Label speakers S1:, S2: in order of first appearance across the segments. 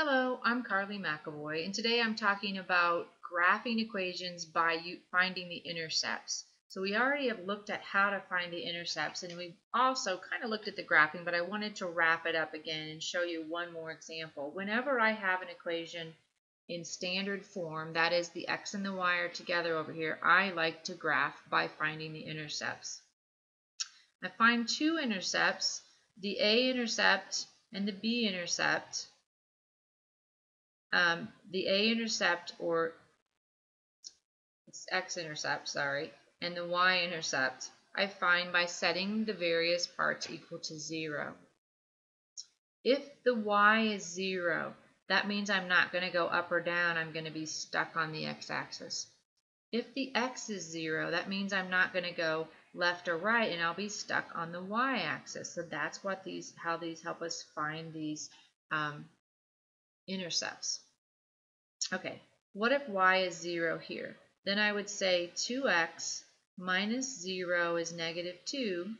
S1: Hello, I'm Carly McAvoy, and today I'm talking about graphing equations by finding the intercepts. So we already have looked at how to find the intercepts, and we've also kind of looked at the graphing, but I wanted to wrap it up again and show you one more example. Whenever I have an equation in standard form, that is the x and the y are together over here, I like to graph by finding the intercepts. I find two intercepts, the a-intercept and the b-intercept, um, the a-intercept or x-intercept, sorry, and the y-intercept I find by setting the various parts equal to 0. If the y is 0, that means I'm not going to go up or down. I'm going to be stuck on the x-axis. If the x is 0, that means I'm not going to go left or right, and I'll be stuck on the y-axis. So that's what these, how these help us find these um, intercepts. Okay, what if y is 0 here? Then I would say 2x minus 0 is negative 2.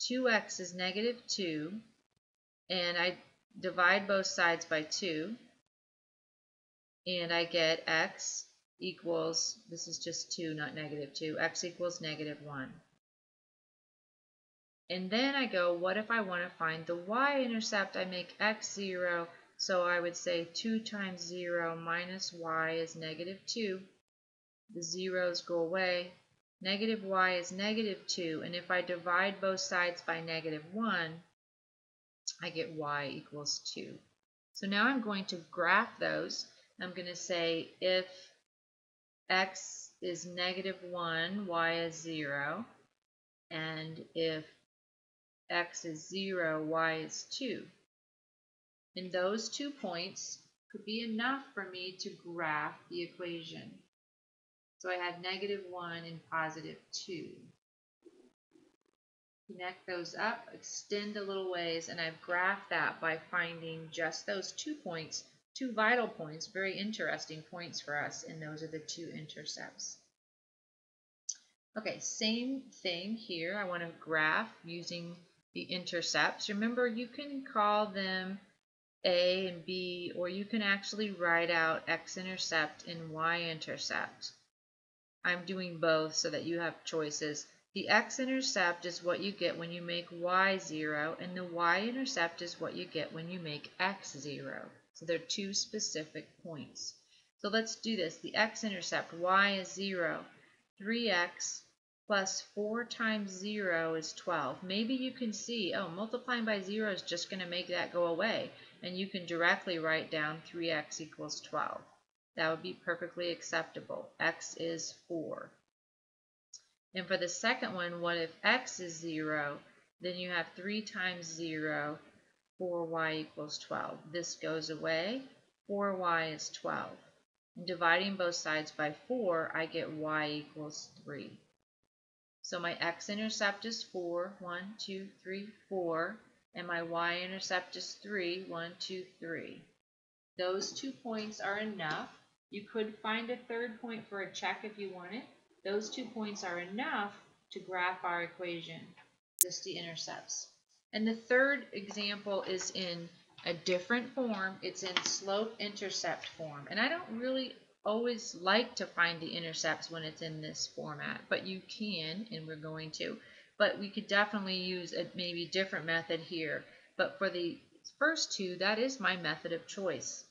S1: 2x is negative 2. And I divide both sides by 2. And I get x equals, this is just 2, not negative 2, x equals negative 1. And then I go, what if I want to find the y-intercept? I make x 0, so I would say 2 times 0 minus y is negative 2. The zeros go away. Negative y is negative 2, and if I divide both sides by negative 1, I get y equals 2. So now I'm going to graph those. I'm going to say if x is negative 1, y is 0, and if x is 0, y is 2. And those two points could be enough for me to graph the equation. So I have negative 1 and positive 2. Connect those up, extend a little ways, and I've graphed that by finding just those two points, two vital points, very interesting points for us, and those are the two intercepts. Okay, same thing here. I want to graph using the intercepts. Remember, you can call them a and B, or you can actually write out x-intercept and y-intercept. I'm doing both so that you have choices. The x-intercept is what you get when you make y 0, and the y-intercept is what you get when you make x 0. So they're two specific points. So let's do this. The x-intercept, y is 0. 3x plus 4 times 0 is 12. Maybe you can see, oh, multiplying by 0 is just going to make that go away and you can directly write down 3x equals 12. That would be perfectly acceptable. x is 4. And for the second one, what if x is 0? Then you have 3 times 0, 4y equals 12. This goes away. 4y is 12. And dividing both sides by 4, I get y equals 3. So my x-intercept is 4. 1, 2, 3, 4 and my y-intercept is 3, 1, 2, 3. Those two points are enough. You could find a third point for a check if you want it. Those two points are enough to graph our equation, just the intercepts. And the third example is in a different form. It's in slope-intercept form. And I don't really always like to find the intercepts when it's in this format, but you can, and we're going to but we could definitely use a maybe different method here. But for the first two, that is my method of choice.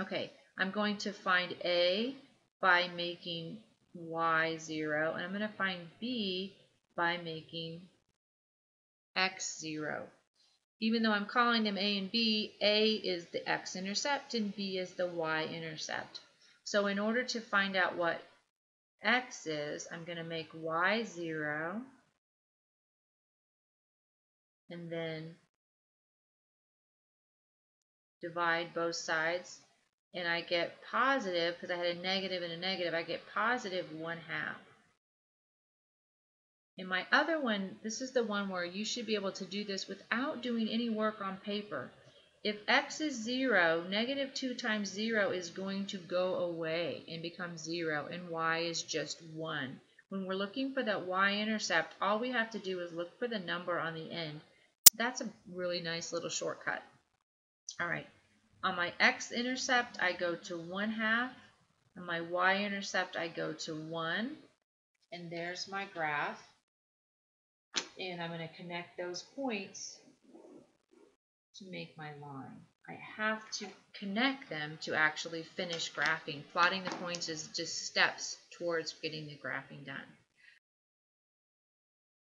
S1: Okay, I'm going to find A by making y 0, and I'm going to find B by making x 0. Even though I'm calling them A and B, A is the x-intercept and B is the y-intercept. So in order to find out what x is, I'm going to make y 0 and then divide both sides and I get positive because I had a negative and a negative I get positive 1 half. In my other one this is the one where you should be able to do this without doing any work on paper. If x is 0 negative 2 times 0 is going to go away and become 0 and y is just 1 when we're looking for that y-intercept all we have to do is look for the number on the end that's a really nice little shortcut. All right, on my x-intercept, I go to 1 half. On my y-intercept, I go to 1. And there's my graph. And I'm going to connect those points to make my line. I have to connect them to actually finish graphing. Plotting the points is just steps towards getting the graphing done.